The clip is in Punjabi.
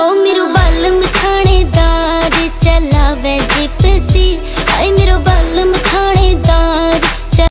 ਹੋ ਮੇਰੂ ਬਲ ਮਖਾਣੇਦਾਰ ਚਲਾਵੇ ਜੀ